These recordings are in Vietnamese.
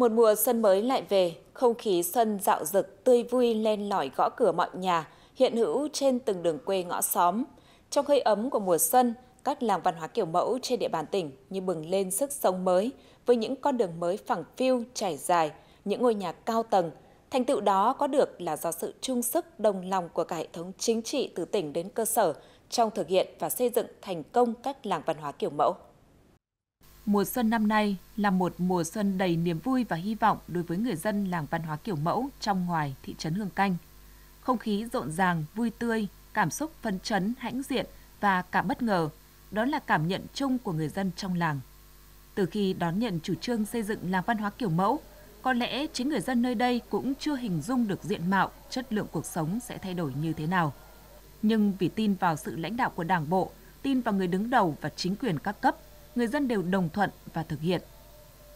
Một mùa xuân mới lại về, không khí xuân dạo rực, tươi vui len lỏi gõ cửa mọi nhà, hiện hữu trên từng đường quê ngõ xóm. Trong hơi ấm của mùa xuân, các làng văn hóa kiểu mẫu trên địa bàn tỉnh như bừng lên sức sống mới với những con đường mới phẳng phiu, trải dài, những ngôi nhà cao tầng. Thành tựu đó có được là do sự chung sức đồng lòng của cả hệ thống chính trị từ tỉnh đến cơ sở trong thực hiện và xây dựng thành công các làng văn hóa kiểu mẫu. Mùa xuân năm nay là một mùa xuân đầy niềm vui và hy vọng đối với người dân làng văn hóa kiểu mẫu trong ngoài thị trấn Hương Canh. Không khí rộn ràng, vui tươi, cảm xúc phấn chấn, hãnh diện và cả bất ngờ, đó là cảm nhận chung của người dân trong làng. Từ khi đón nhận chủ trương xây dựng làng văn hóa kiểu mẫu, có lẽ chính người dân nơi đây cũng chưa hình dung được diện mạo, chất lượng cuộc sống sẽ thay đổi như thế nào. Nhưng vì tin vào sự lãnh đạo của Đảng bộ, tin vào người đứng đầu và chính quyền các cấp, người dân đều đồng thuận và thực hiện.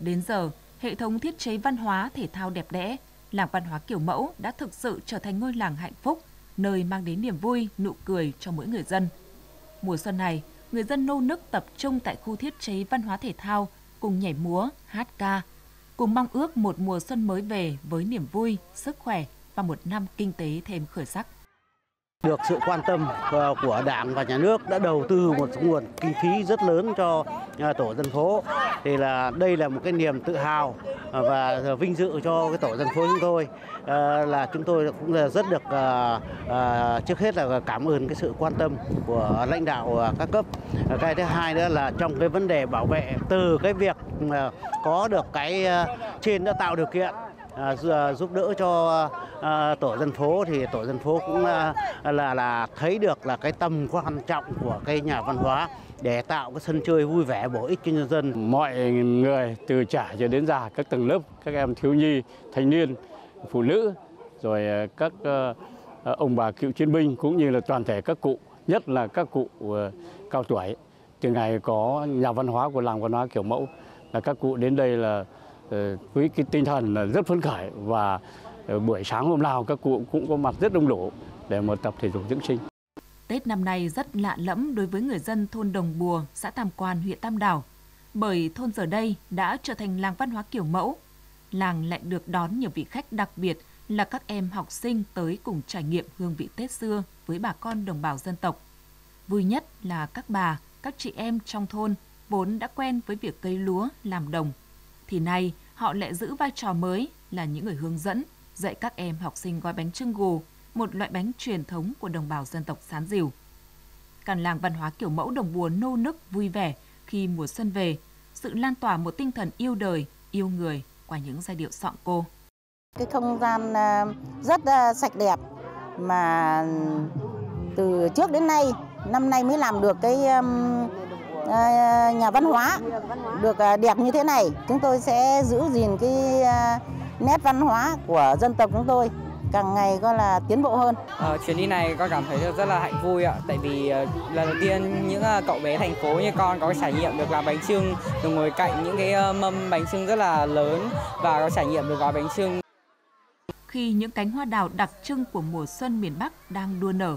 Đến giờ, hệ thống thiết chế văn hóa thể thao đẹp đẽ, làng văn hóa kiểu mẫu đã thực sự trở thành ngôi làng hạnh phúc, nơi mang đến niềm vui, nụ cười cho mỗi người dân. Mùa xuân này, người dân nô nức tập trung tại khu thiết chế văn hóa thể thao cùng nhảy múa, hát ca, cùng mong ước một mùa xuân mới về với niềm vui, sức khỏe và một năm kinh tế thêm khởi sắc. Được sự quan tâm ờ, của Đảng và Nhà nước đã đầu tư một nguồn kinh phí rất lớn cho ờ, tổ dân phố. Thì là đây là một cái niềm tự hào ờ, và vinh dự cho cái tổ dân phố chúng tôi. Là chúng tôi cũng rất được trước hết là cảm ơn cái sự quan tâm của lãnh đạo các cấp. Cái thứ hai nữa là trong cái vấn đề bảo vệ từ cái việc có được cái trên đã tạo điều kiện À, à, giúp đỡ cho à, tổ dân phố thì tổ dân phố cũng là là thấy được là cái tầm quan trọng của cái nhà văn hóa để tạo cái sân chơi vui vẻ bổ ích cho nhân dân. Mọi người từ trẻ cho đến già, các tầng lớp, các em thiếu nhi, thanh niên, phụ nữ, rồi các ờ, ông bà cựu chiến binh cũng như là toàn thể các cụ, nhất là các cụ ờ, cao tuổi. Từ ngày có nhà văn hóa của làng văn hóa kiểu mẫu là các cụ đến đây là Ờ, với cái tinh thần là rất phấn khởi và ờ, buổi sáng hôm nào các cụ cũng có mặt rất đông đủ để mà tập thể dục dưỡng sinh. Tết năm nay rất lạ lẫm đối với người dân thôn Đồng Bùa, xã Tam Quan, huyện Tam Đảo, bởi thôn giờ đây đã trở thành làng văn hóa kiểu mẫu. Làng lại được đón nhiều vị khách đặc biệt là các em học sinh tới cùng trải nghiệm hương vị Tết xưa với bà con đồng bào dân tộc. Vui nhất là các bà, các chị em trong thôn vốn đã quen với việc cây lúa, làm đồng – thì nay họ lại giữ vai trò mới là những người hướng dẫn, dạy các em học sinh gói bánh trưng gù, một loại bánh truyền thống của đồng bào dân tộc Sán Dìu. Cả làng văn hóa kiểu mẫu đồng bùa nô nức vui vẻ khi mùa xuân về, sự lan tỏa một tinh thần yêu đời, yêu người qua những giai điệu sọng cô. Cái không gian à, rất à, sạch đẹp mà từ trước đến nay, năm nay mới làm được cái nhà văn hóa được à, đẹp như thế này chúng tôi sẽ giữ gìn cái à, nét văn hóa của dân tộc chúng tôi càng ngày có là tiến bộ hơn. À, chuyến đi này con cảm thấy rất là hạnh vui ạ, tại vì uh, lần đầu tiên những uh, cậu bé thành phố như con có trải nghiệm được làm bánh trưng, được ngồi cạnh những cái uh, mâm bánh trưng rất là lớn và có trải nghiệm được gói bánh trưng. Khi những cánh hoa đào đặc trưng của mùa xuân miền Bắc đang đua nở,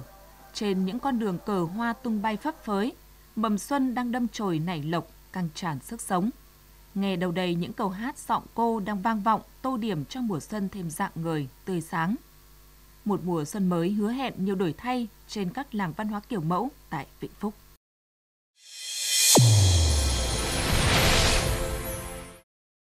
trên những con đường cờ hoa tung bay phấp phới, mầm xuân đang đâm chồi nảy lộc, căng tràn sức sống. Nghe đầu đầy những câu hát giọng cô đang vang vọng tô điểm cho mùa xuân thêm dạng người, tươi sáng. Một mùa xuân mới hứa hẹn nhiều đổi thay trên các làng văn hóa kiểu mẫu tại Vĩnh Phúc.